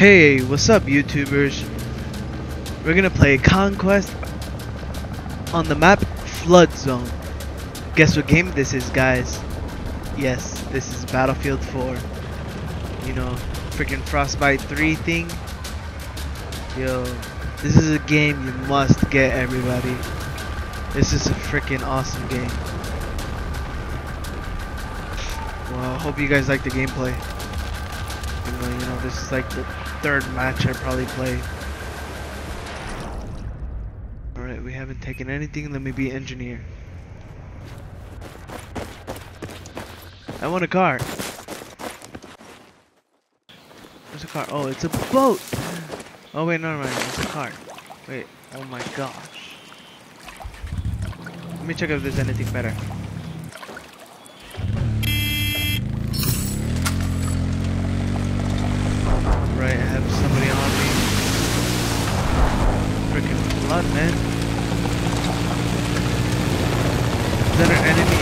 Hey, what's up YouTubers? We're gonna play Conquest on the map Flood Zone. Guess what game this is guys? Yes, this is Battlefield 4. You know, freaking Frostbite 3 thing. Yo, this is a game you must get everybody. This is a freaking awesome game. Well, I hope you guys like the gameplay. You know, you know, this is like the third match I probably played. Alright, we haven't taken anything. Let me be engineer. I want a car. There's a car? Oh, it's a boat! Oh wait, no, no, it's a car. Wait, oh my gosh. Let me check if there's anything better. Right, I have somebody on me. Freaking blood, man. Is that our enemy?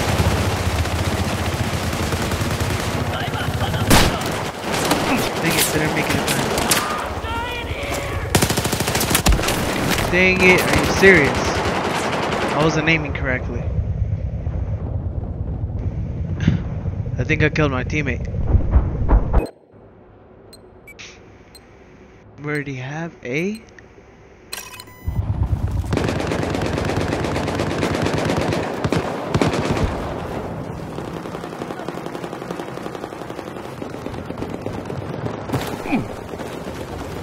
Dang it. Dang it, are you serious? I wasn't aiming correctly. I think I killed my teammate. Where did he have A?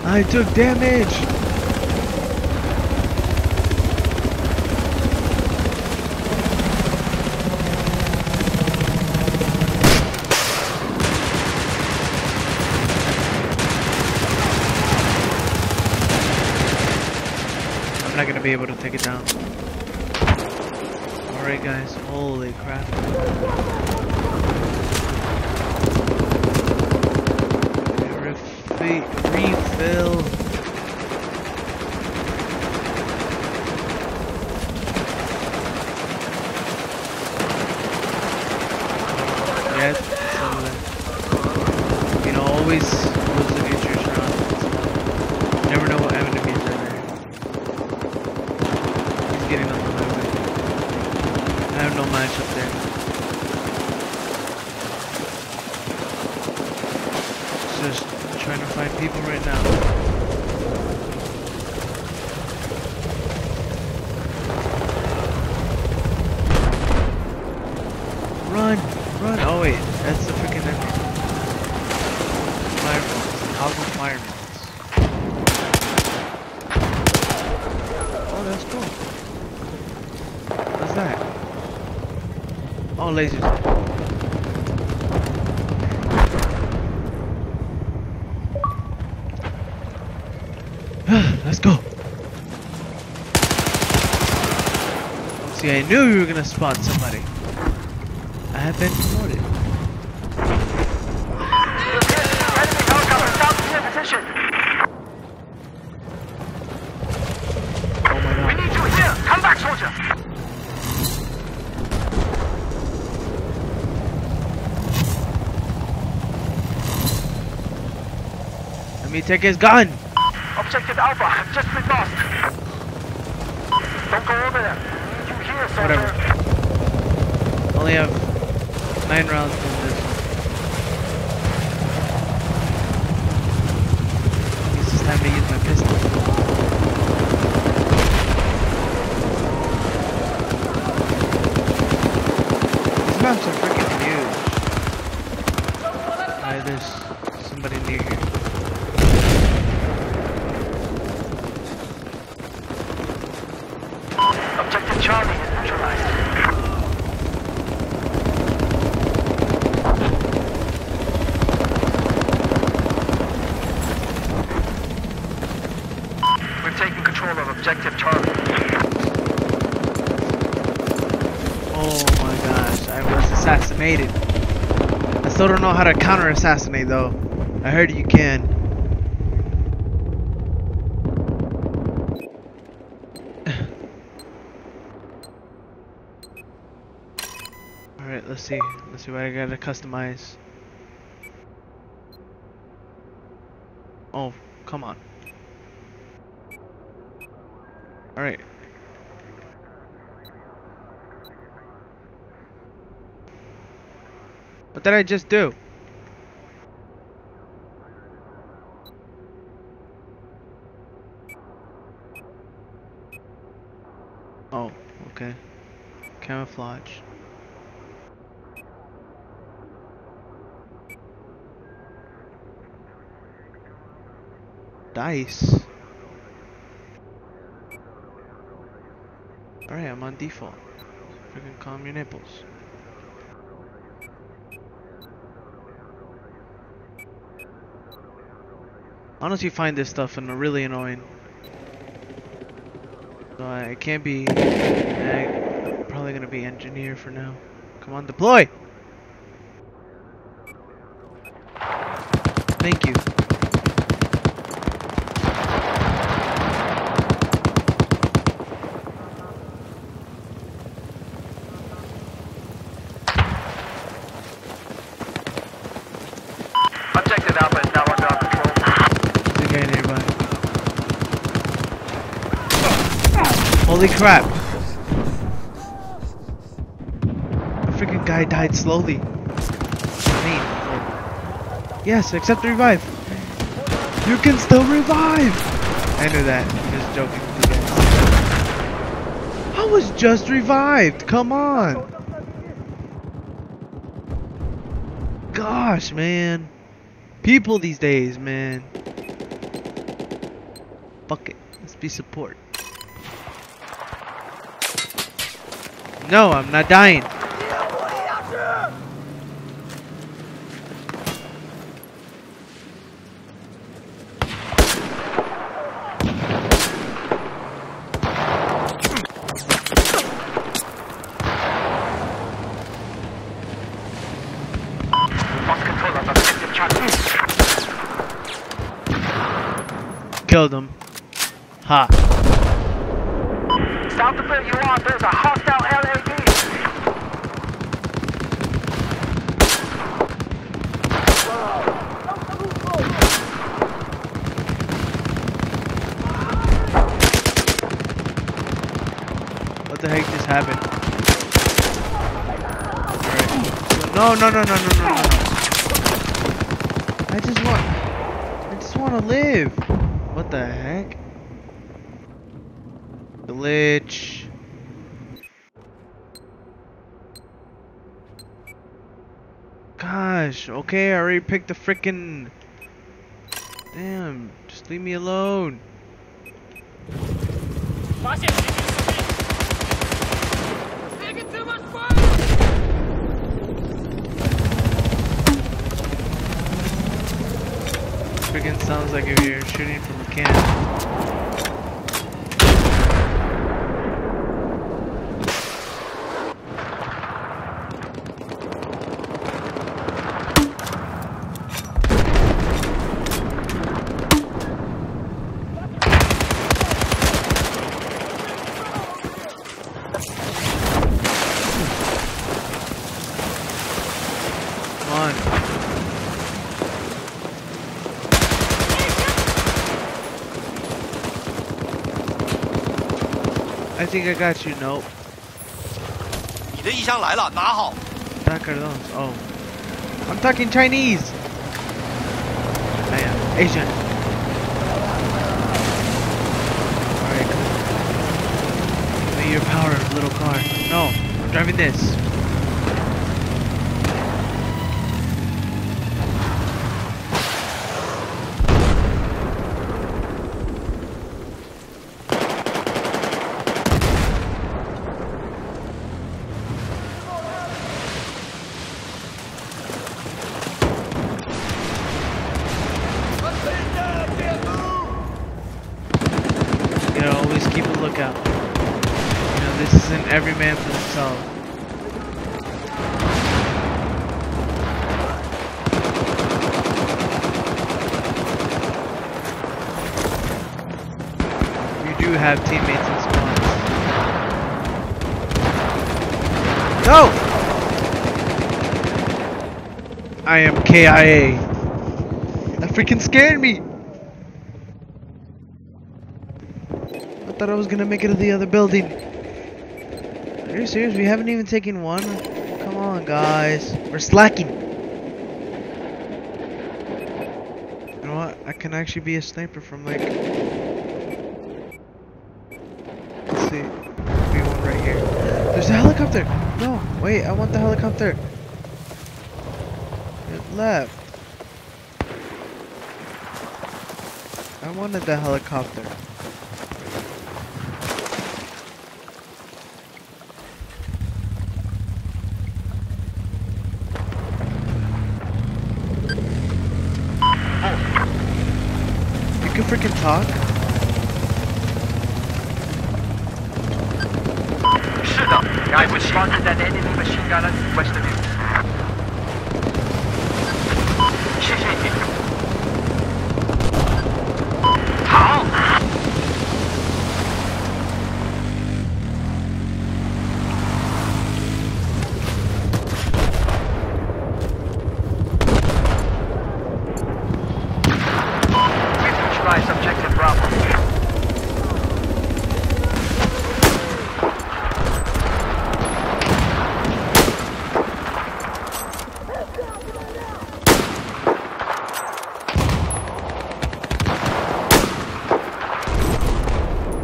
I took damage! Be able to take it down. Alright guys, holy crap. Refi refill. Yes. You know, always always look at your surroundings. Never know what enemies are there. He's getting on the highway. I have no match up there. Just trying to find people right now. Run! Run! Oh wait, that's the freaking enemy. Firewalls. Toggle firewalls. Oh, that's cool. What's that? Oh. Let's go. See, I knew you were gonna spot somebody. I have been promoted. Enemy helicopter south of your position. Oh my We god. need you here. Come back, soldier. Let me take his gun. Objective Alpha has just been lost. Don't go over there. We need you here, soldier. Whatever. Only have nine rounds in this. It's just time to use my pistol. These maps are freaking huge. Alright, there's somebody near here. Objective Charlie is neutralized. We're taking control of Objective Charlie. Oh my gosh, I was assassinated. I still don't know how to counter assassinate though. I heard you can. Alright, let's see. Let's see what I gotta customize. Oh, come on. Alright. What did I just do? Oh, okay. Camouflage. Dice. Alright, I'm on default. Freaking calm your nipples. Honestly, find this stuff and really annoying. So I can't be. I'm probably gonna be engineer for now. Come on, deploy. Thank you. Objective Alpha is now under our control. Is it getting nearby? Holy crap! The freaking guy died slowly. Yes, except the revive. You can still revive. I knew that. I'm just joking with you guys. I was just revived. Come on. Gosh, man. People these days, man. Fuck it. Let's be support. No, I'm not dying. Killed him. Ha. South of where you are, there's a hostile LAV. What the heck just happened? No, no, no, no, no, no, no, no. I just want... I just want to live. What the heck? Glitch. Gosh, okay, I already picked the freaking... Damn, just leave me alone. Freaking sounds like if you're shooting from a can. Come on. I think I got you. Nope. 你的异箱来了，拿好。 Not Cardones. Oh. I'm talking Chinese. I am Asian. Alright, good. Give me your power, little car. No, I'm driving this. I am KIA. That freaking scared me! I thought I was gonna make it to the other building. Are you serious? We haven't even taken one? Come on, guys. We're slacking. You know what? I can actually be a sniper from like... Let's see. There's a helicopter! No! Wait, I want the helicopter! Left. I wanted the helicopter. You can freaking talk? 是的，I've spotted an enemy machine gunner west of you。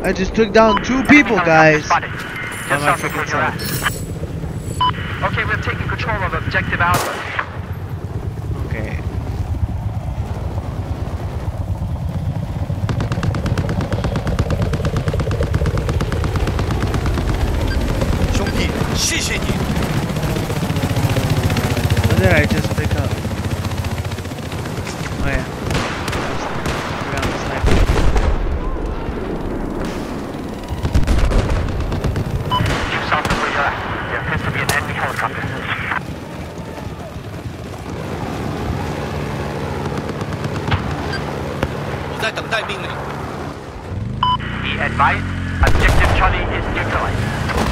I just took down two people, guys. On Just my south of freaking where. Okay, we're taking control of objective Alpha. 在等待命令。 Be advised, objective Charlie is neutralized.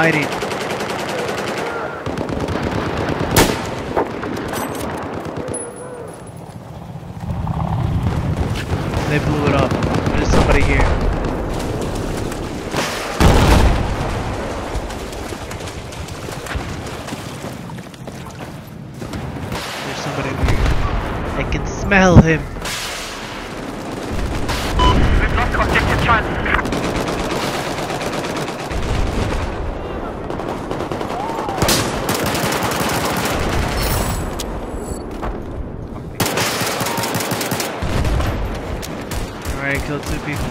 Hiding. They blew it up. There's somebody here. There's somebody here. I can smell him. We've lost objective Charlie. Alright, killed two people.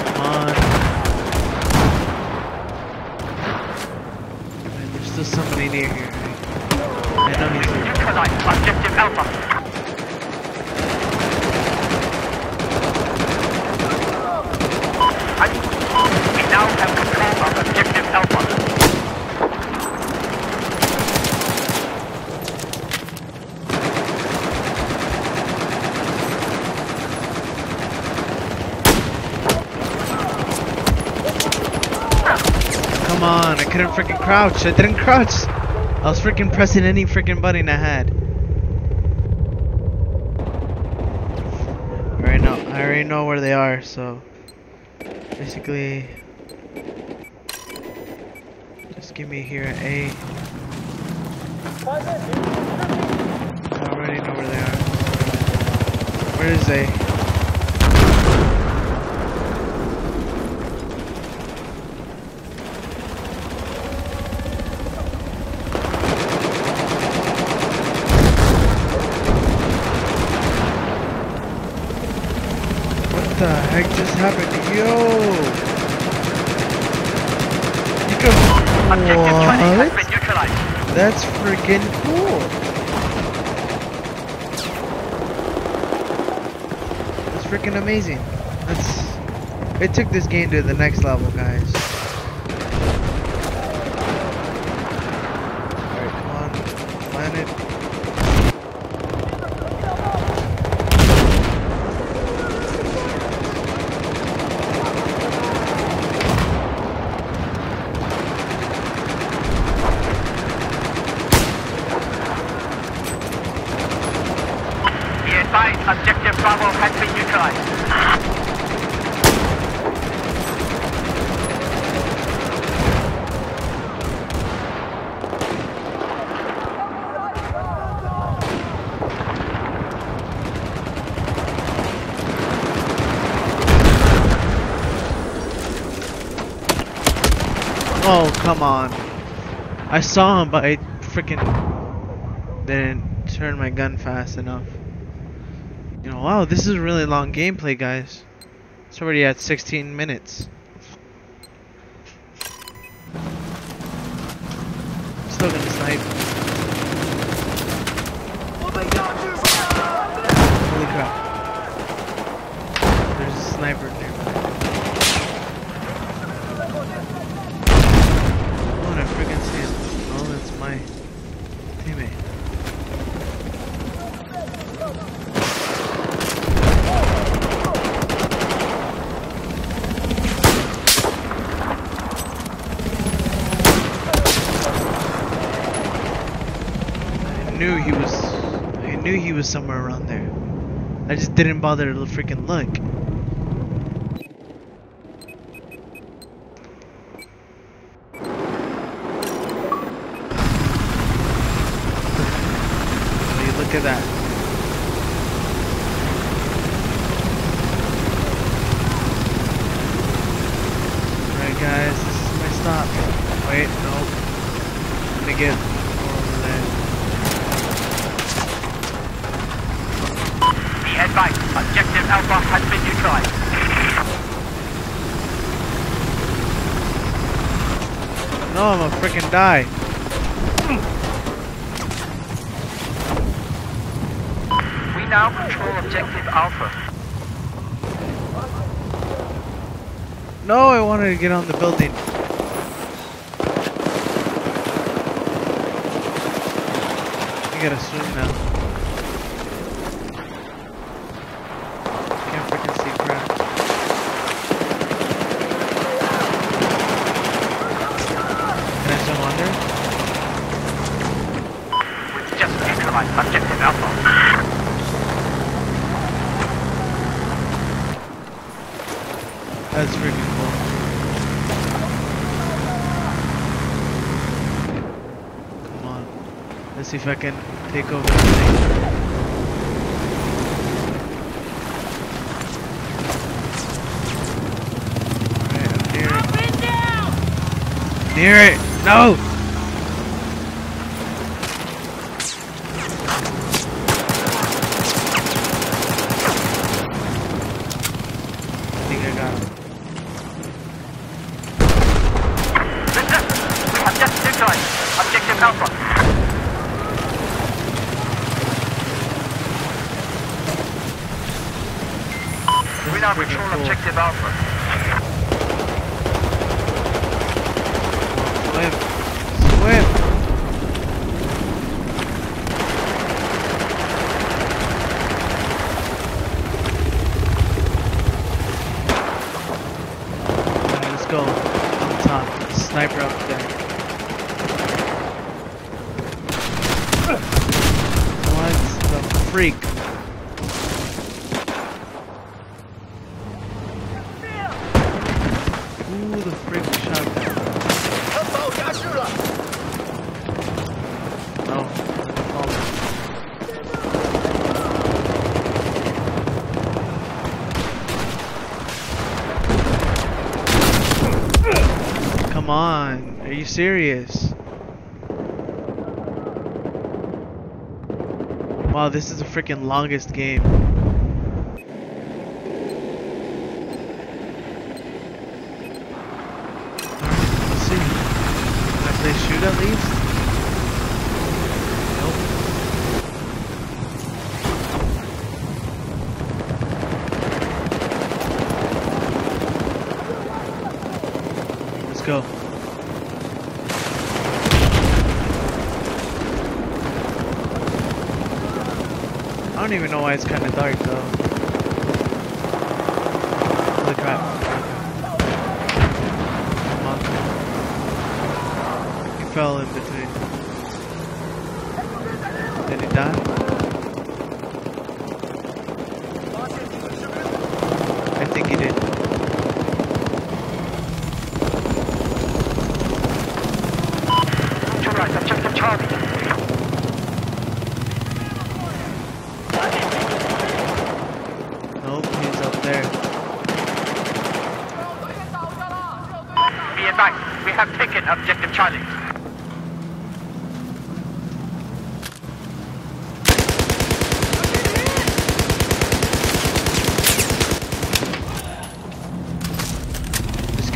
Come on. Man, there's still somebody near here. I know he's here. Neutralize objective Alpha. We now have control of objective Alpha. Come on, I couldn't freaking crouch. I didn't crouch. I was freaking pressing any freaking button I had. I already know. I already know where they are. So basically, just give me here an A. I already know where they are. Where is A? Just happened? Yo! You can. Objective What? That's freaking cool. That's freaking amazing. That's. It took this game to the next level, guys. Alright, come on. Planet. Be advised, objective Bravo has been neutralized. Oh, come on. I saw him, but I freaking didn't turn my gun fast enough. You know, wow, this is a really long gameplay, guys. It's already at 16 minutes. Still gonna snipe. Holy crap. There's a sniper nearby. Oh, and I freaking see him. Oh, that's my teammate. I knew he was. I knew he was somewhere around there. I just didn't bother to freaking look. Oh, you look at that. Alright guys, this is my stop. Wait, no. I'm gonna get over there. Be advised, objective Alpha has been neutralized. No, I'm gonna freaking die. We now control objective Alpha. No, I wanted to get on the building. I gotta swim now. Can't freaking see crap. Can I swim under? We've just neutralized objective Alpha. That's freaking cool. Come on. Let's see if I can take over the thing. Alright, I'm near it. Pin down! Near it! No! I think I got him. Listen, we have just neutralized objective Alpha. We now control objective Alpha. Swim! Swim! Come on, are you serious? Wow, this is the freaking longest game. Alright, let's see. Can I play shoot at least? Why it's kind of dark though. Holy crap. Come on. He fell in between. Did he die? I think he did. Neutralize objective Charlie. Nope, he's up there. Be advised, we have taken objective Charlie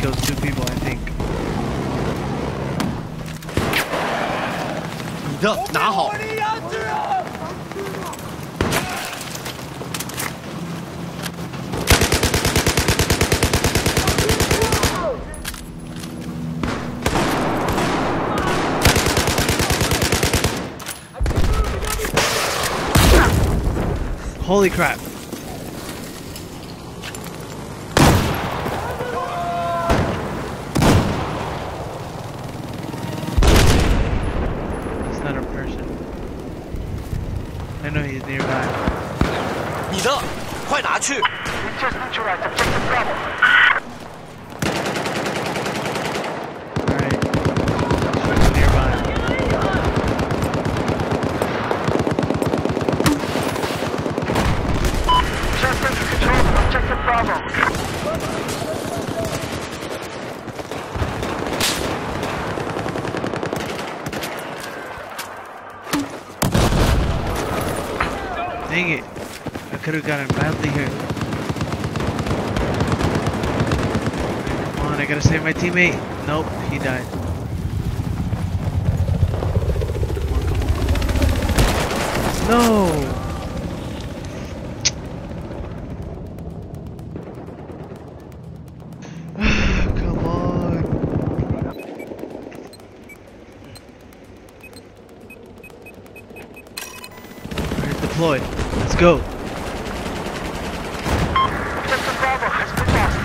Just killed two people, I think. 你的拿好。 Holy crap. My teammate. Nope, he died. No! come on. Alright. Let's go. Objective Bravo has been lost.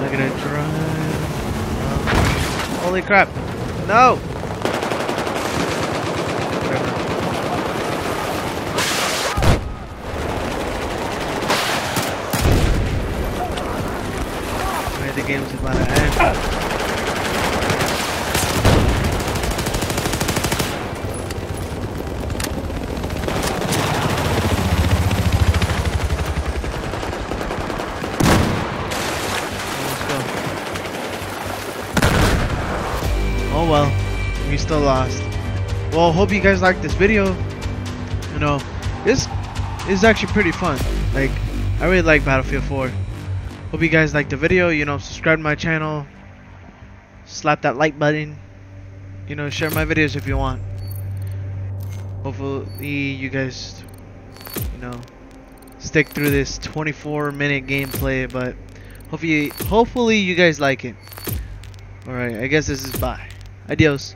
I'm gonna drive. Holy crap! No! Alright, the game's about to end. Let's go. Oh well, we still lost. Well, hope you guys liked this video. You know, this is actually pretty fun. Like, I really like Battlefield 4. Hope you guys liked the video. You know, subscribe to my channel. Slap that like button. You know, share my videos if you want. Hopefully, you guys, you know, stick through this 24 minute gameplay. But hopefully, hopefully you guys like it. Alright, I guess this is bye. Adios.